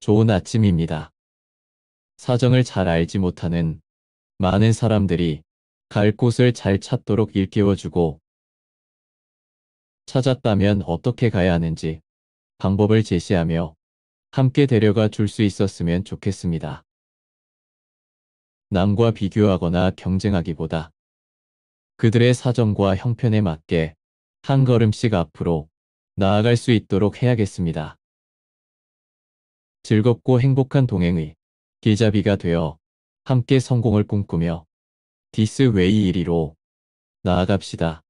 좋은 아침입니다. 사정을 잘 알지 못하는 많은 사람들이 갈 곳을 잘 찾도록 일깨워주고 찾았다면 어떻게 가야 하는지 방법을 제시하며 함께 데려가 줄 수 있었으면 좋겠습니다. 남과 비교하거나 경쟁하기보다 그들의 사정과 형편에 맞게 한 걸음씩 앞으로 나아갈 수 있도록 해야겠습니다. 즐겁고 행복한 동행의 길잡이가 되어 함께 성공을 꿈꾸며 this way 1위로 나아갑시다.